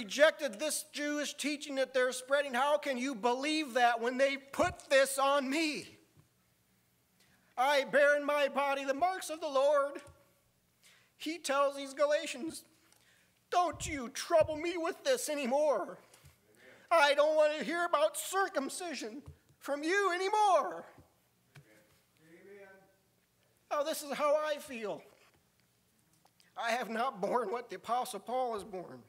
rejected this Jewish teaching that they're spreading. How can you believe that when they put this on me? I bear in my body the marks of the Lord. He tells these Galatians, Don't you trouble me with this anymore. I don't want to hear about circumcision from you anymore. Oh, this is how I feel. I have not borne what the Apostle Paul has borne.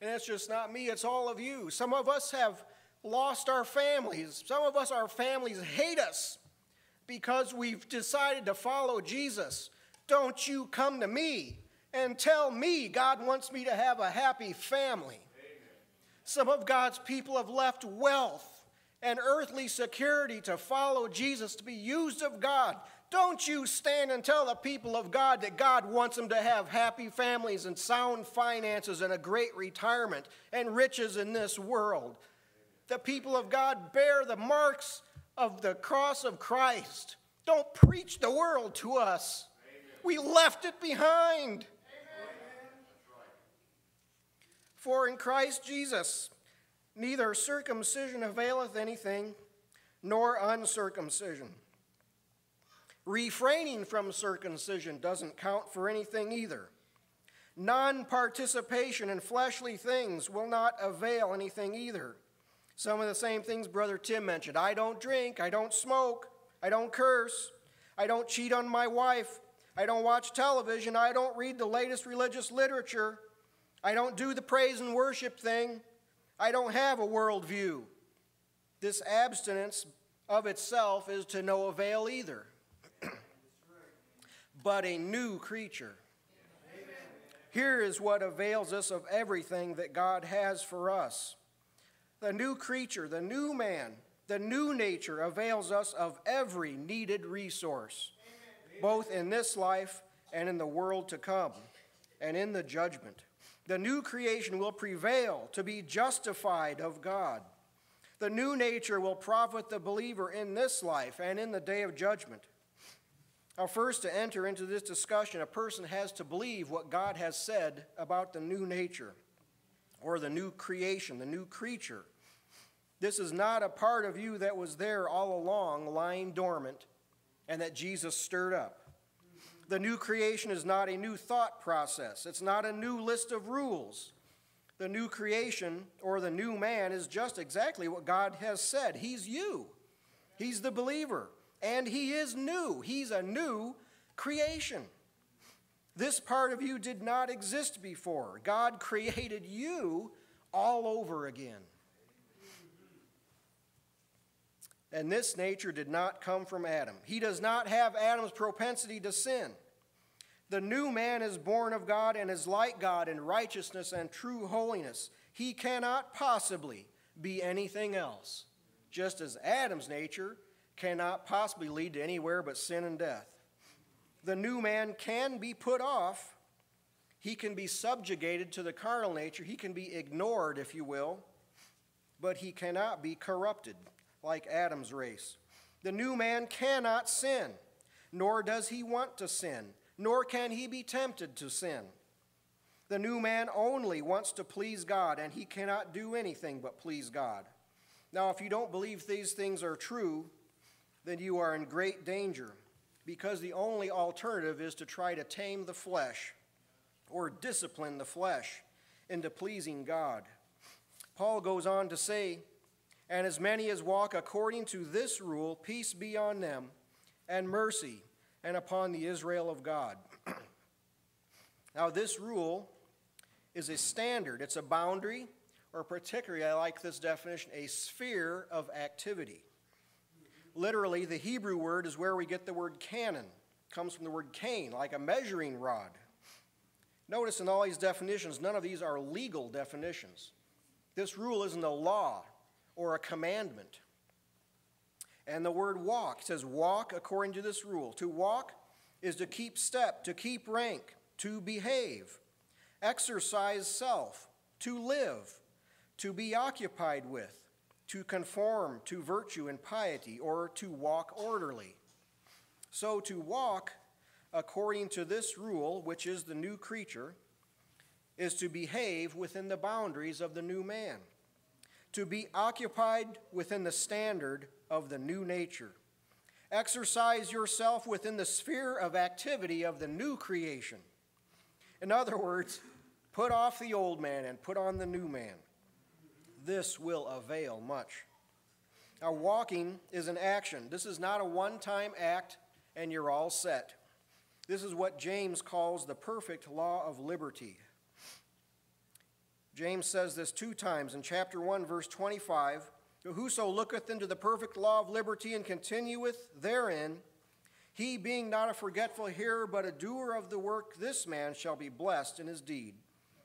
And it's just not me, it's all of you. Some of us have lost our families. Some of us, our families hate us because we've decided to follow Jesus. Don't you come to me and tell me God wants me to have a happy family. Some of God's people have left wealth and earthly security to follow Jesus, to be used of God. Don't you stand and tell the people of God that God wants them to have happy families and sound finances and a great retirement and riches in this world. The people of God bear the marks of the cross of Christ. Don't preach the world to us. We left it behind. For in Christ Jesus, neither circumcision availeth anything, nor uncircumcision. Refraining from circumcision doesn't count for anything either. Non participation in fleshly things will not avail anything either. Some of the same things Brother Tim mentioned. I don't drink, I don't smoke, I don't curse, I don't cheat on my wife, I don't watch television, I don't read the latest religious literature, I don't do the praise and worship thing, I don't have a worldview. This abstinence of itself is to no avail either, but a new creature. Here is what avails us of everything that God has for us. The new creature, the new man, the new nature avails us of every needed resource, both in this life and in the world to come, and in the judgment. The new creation will prevail to be justified of God. The new nature will profit the believer in this life and in the day of judgment. Now, first, to enter into this discussion, a person has to believe what God has said about the new nature or the new creation, the new creature. This is not a part of you that was there all along, lying dormant, and that Jesus stirred up. The new creation is not a new thought process, it's not a new list of rules. The new creation or the new man is just exactly what God has said. He's you, He's the believer, and He is new. He's a new creation. This part of you did not exist before. God created you all over again. And this nature did not come from Adam. He does not have Adam's propensity to sin. The new man is born of God and is like God in righteousness and true holiness. He cannot possibly be anything else, just as Adam's nature cannot possibly lead to anywhere but sin and death the new man can be put off. He can be subjugated to the carnal nature. He can be ignored, if you will, but he cannot be corrupted like Adam's race. The new man cannot sin, nor does he want to sin, nor can he be tempted to sin. The new man only wants to please God, and he cannot do anything but please God. Now, if you don't believe these things are true, then you are in great danger because the only alternative is to try to tame the flesh or discipline the flesh into pleasing God. Paul goes on to say, And as many as walk according to this rule, peace be on them, and mercy, and upon the Israel of God. now, this rule is a standard, it's a boundary, or particularly, I like this definition, a sphere of activity. Literally, the Hebrew word is where we get the word canon. It comes from the word cane, like a measuring rod. Notice in all these definitions, none of these are legal definitions. This rule isn't a law or a commandment. And the word walk says, walk according to this rule. To walk is to keep step, to keep rank, to behave, exercise self, to live, to be occupied with, to conform to virtue and piety, or to walk orderly. So, to walk according to this rule, which is the new creature, is to behave within the boundaries of the new man, to be occupied within the standard of the new nature. Exercise yourself within the sphere of activity of the new creation. In other words, put off the old man and put on the new man. This will avail much. Now, walking is an action. This is not a one time act and you're all set. This is what James calls the perfect law of liberty. James says this two times in chapter 1, verse 25 Whoso looketh into the perfect law of liberty and continueth therein, he being not a forgetful hearer, but a doer of the work, this man shall be blessed in his deed.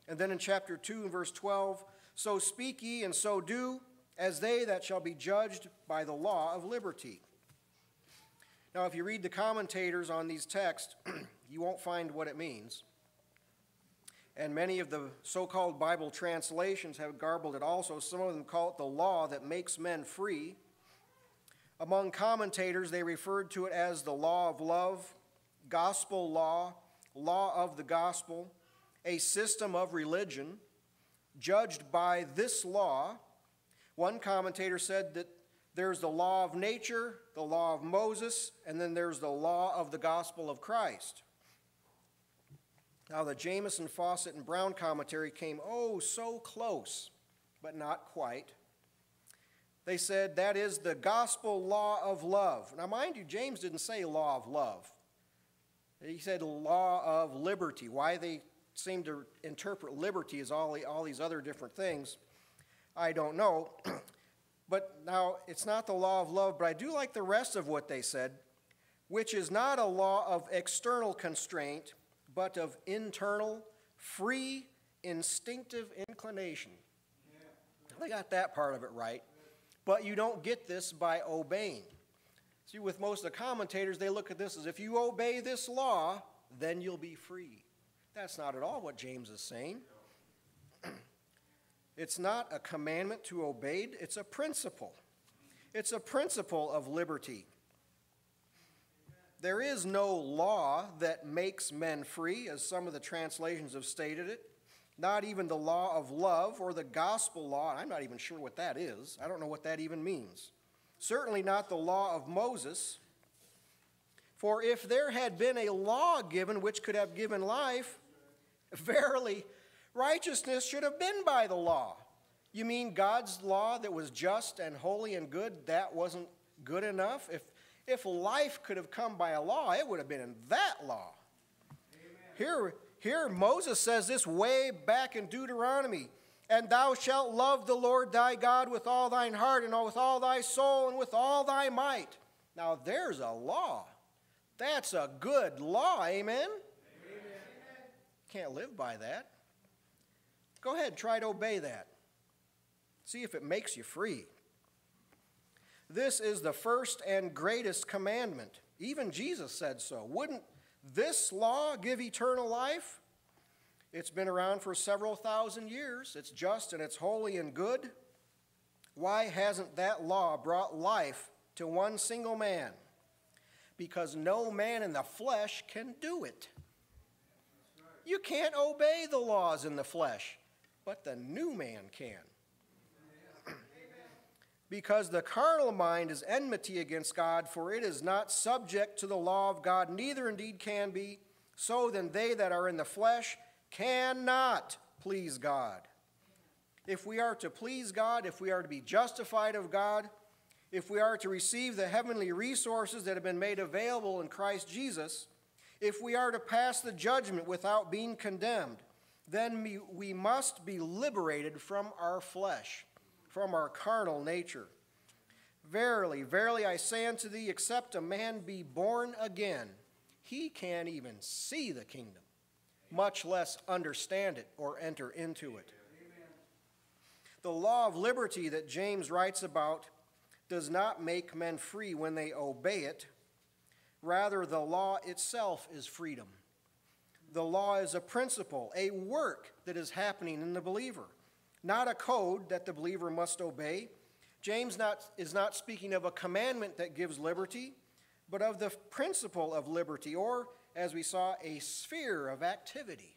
And then in chapter 2, verse 12 So speak ye and so do, as they that shall be judged by the law of liberty. Now, if you read the commentators on these texts, you won't find what it means. And many of the so called Bible translations have garbled it also. Some of them call it the law that makes men free. Among commentators, they referred to it as the law of love, gospel law, law of the gospel, a system of religion. Judged by this law, one commentator said that there's the law of nature, the law of Moses, and then there's the law of the gospel of Christ. Now, the Jamieson, Fausset, and Brown commentary came oh so close, but not quite. They said that is the gospel law of love. Now, mind you, James didn't say law of love, he said law of liberty. Why they seem to interpret liberty as all, all these other different things, I don't know. but now, it's not the law of love, but I do like the rest of what they said, which is not a law of external constraint but of internal, free, instinctive inclination. They got that part of it right. But you don't get this by obeying. See, with most of the commentators, they look at this as if you obey this law, then you'll be free. That's not at all what James is saying. it's not a commandment to obey, it's a principle. It's a principle of liberty. There is no law that makes men free, as some of the translations have stated it. Not even the law of love or the gospel law. I'm not even sure what that is. I don't know what that even means. Certainly not the law of Moses. For if there had been a law given which could have given life, verily, righteousness should have been by the law. You mean God's law that was just and holy and good, that wasn't good enough? If if life could have come by a law, it would have been in that law. Here, here Moses says this way back in Deuteronomy. And thou shalt love the Lord thy God with all thine heart and with all thy soul and with all thy might. Now there's a law. That's a good law, amen? Can't live by that. Go ahead, try to obey that. See if it makes you free. This is the first and greatest commandment. Even Jesus said so. Wouldn't this law give eternal life? It's been around for several thousand years. It's just and it's holy and good. Why hasn't that law brought life to one single man? Because no man in the flesh can do it. You can't obey the laws in the flesh, but the new man can because the carnal mind is enmity against God, for it is not subject to the law of God, neither indeed can be. So then they that are in the flesh cannot please God. If we are to please God, if we are to be justified of God, if we are to receive the heavenly resources that have been made available in Christ Jesus, if we are to pass the judgment without being condemned, then we, must be liberated from our flesh from our carnal nature. Verily, verily, I say unto thee, except a man be born again, he can't even see the kingdom, much less understand it or enter into it. The law of liberty that James writes about does not make men free when they obey it. Rather, the law itself is freedom. The law is a principle, a work that is happening in the believer not a code that the believer must obey. James not, is not speaking of a commandment that gives liberty, but of the principle of liberty, or, as we saw, a sphere of activity.